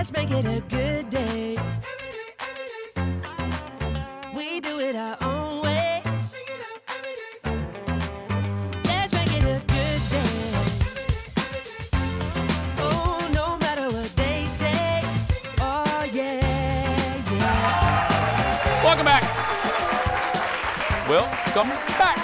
Let's make it a good day. We do it our own way. Let's make it a good day. Oh, no matter what they say. Oh, yeah, yeah. Welcome back. Welcome back.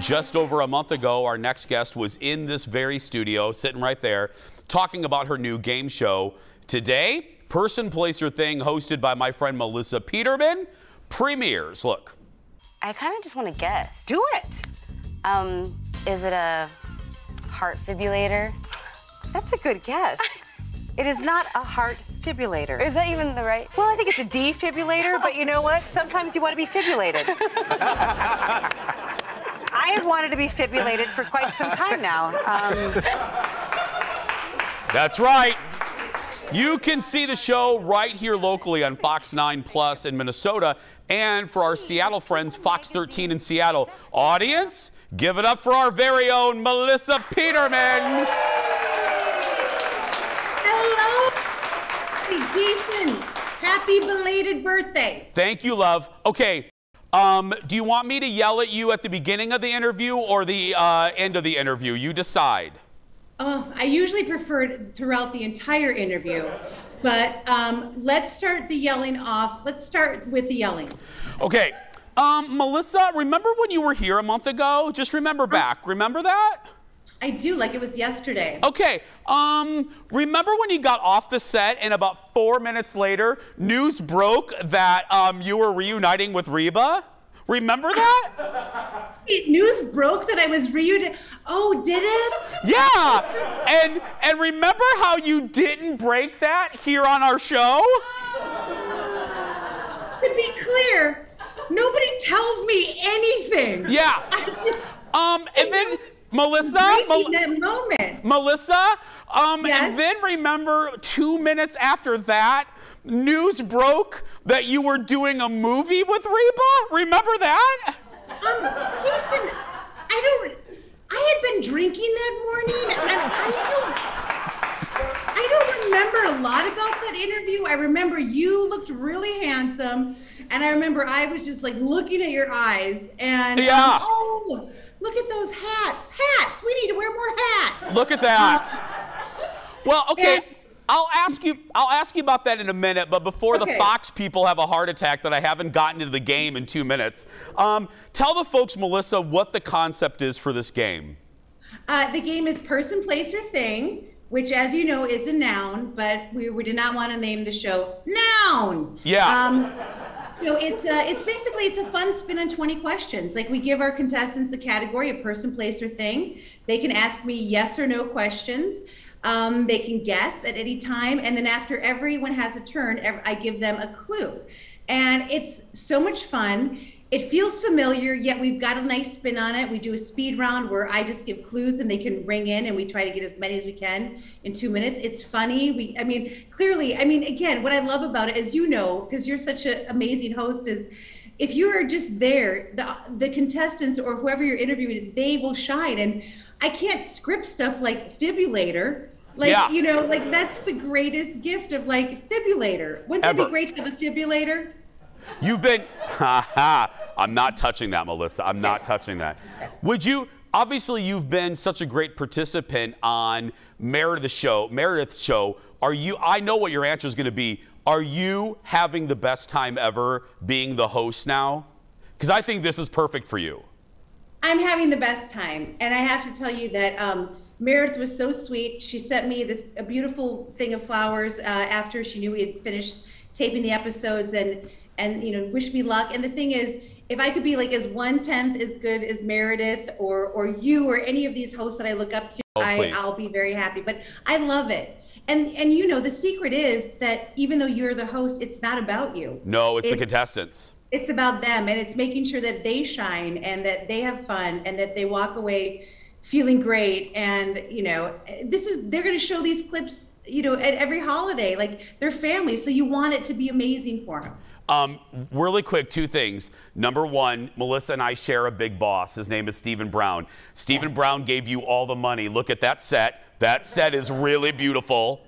Just over a month ago, our next guest was in this very studio, sitting right there, talking about her new game show. Today, Person, Place, or Thing, hosted by my friend Melissa Peterman, premieres. Look. I kind of just want to guess. Do it. Um, is it a heart fibrillator? That's a good guess. it is not a heart fibrillator. Is that even the right? Well, I think it's a defibrillator, but you know what? Sometimes you want to be fibrillated. I have wanted to be fibulated for quite some time now. Um, That's right. You can see the show right here locally on Fox 9 Plus in Minnesota and for our Seattle friends, Fox 13 in Seattle. Audience, give it up for our very own Melissa Peterman. Hello, Jason. Happy belated birthday. Thank you, love. Okay. Um, do you want me to yell at you at the beginning of the interview or the uh, end of the interview? You decide. Oh, I usually prefer it throughout the entire interview, but um, let's start the yelling off. Let's start with the yelling. Okay. Um, Melissa, remember when you were here a month ago? Just remember back. Remember that? I do, like it was yesterday. Okay. Um, remember when you got off the set and about four minutes later, news broke that um, you were reuniting with Reba? Remember that? News broke that I was reunited. Oh, did it? Yeah. And and remember how you didn't break that here on our show? To be clear, nobody tells me anything. Yeah. Um, and then Melissa, Mel- that moment. Melissa, um, Yes? and then remember two minutes after that, news broke that you were doing a movie with Reba. Remember that? Um, Jason, I don't. I had been drinking that morning, and I don't. I don't remember a lot about that interview. I remember you looked really handsome, and I remember I was just like looking at your eyes, and um, oh, look at those hats! Hats! We need to wear more hats. Look at that. Well, okay. And- I'll ask you. I'll ask you about that in a minute. But before the Fox people have a heart attack that I haven't gotten into the game in two minutes, um, tell the folks, Melissa, what the concept is for this game. Uh, the game is person, place, or thing, which, as you know, is a noun, but we, we did not want to name the show Noun. Yeah. Um, so it's uh, it's basically it's a fun spin on 20 questions. Like we give our contestants a category, a person, place, or thing. They can ask me yes or no questions. Um, they can guess at any time, and then after everyone has a turn, I give them a clue, and it's so much fun. It feels familiar, yet we've got a nice spin on it. We do a speed round where I just give clues and they can ring in, and we try to get as many as we can in two minutes. It's funny. We, I mean, clearly, I mean, again, what I love about it, as you know, because you're such an amazing host, is if you are just there, the the contestants or whoever you're interviewing, they will shine. And I can't script stuff like fibrillator. Like Yeah. you know, like that's the greatest gift of like fibrillator. Wouldn't that be great to have a fibrillator? You've been. I'm not touching that, Melissa. I'm not touching that. Would you, obviously, you've been such a great participant on Meredith's show, Meredith's show. Are you, I know what your answer is going to be. Are you having the best time ever being the host now? Because I think this is perfect for you. I'm having the best time, and I have to tell you that um, Meredith was so sweet. She sent me this a beautiful thing of flowers uh, after she knew we had finished taping the episodes, and and you know wished me luck. And the thing is, if I could be like as one tenth as good as Meredith or or you or any of these hosts that I look up to, Oh, I, i'll be very happy. But I love it. And and you know the secret is that even though you're the host, it's not about you No, it's the contestants. it's about them and it's making sure that they shine and that they have fun and that they walk away feeling great and you know this is they're going to show these clips you know at every holiday like their family so you want it to be amazing for them Um, really quick, two things. Number one, Melissa and I share a big boss. His name is Stephen Brown. Stephen Brown gave you all the money. Look at that set. That set is really beautiful.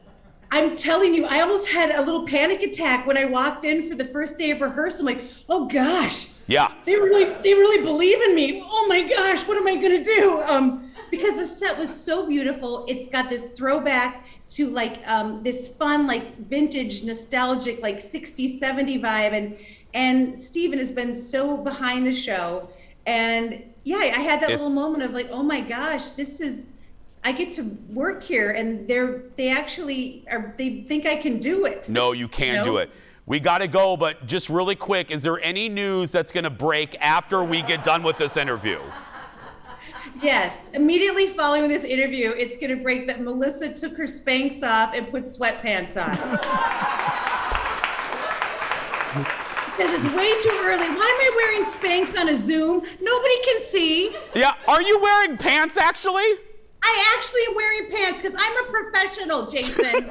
I'm telling you i almost had a little panic attack when i walked in for the first day of rehearsal. I'm like oh gosh. Yeah. they really they really believe in me. Oh my gosh what am i going to do? Um because the set was so beautiful. It's got this throwback to like um this fun like vintage nostalgic like 60 70 vibe. And and Steven has been so behind the show. And yeah i had that little moment of like oh my gosh this is I get to work here, and they're they actually are. They think I can do it. No, you can do it. We got to go, but just really quick, is there any news that's going to break after we get done with this interview? Yes, immediately following this interview, it's going to break that Melissa took her Spanx off and put sweatpants on. because it's way too early. Why am I wearing Spanx on a Zoom? Nobody can see. Yeah, are you wearing pants actually? I actually am wearing pants because I'm a professional, Jason.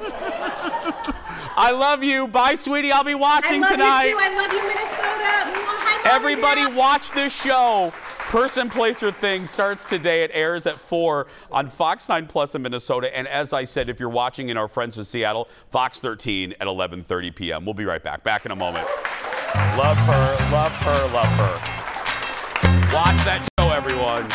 I love you. Bye, sweetie. I'll be I watching love tonight. you too. I love you, Minnesota. Mwah, hi, Mom and Everybody Dad. watch this show. Person, Place, or Thing starts today. It airs at 4 on Fox 9 Plus in Minnesota. And as I said, if you're watching in our friends in Seattle, Fox 13 at 11.30 p.m. We'll be right back. Back in a moment. Love her, love her, love her. Watch that show, everyone.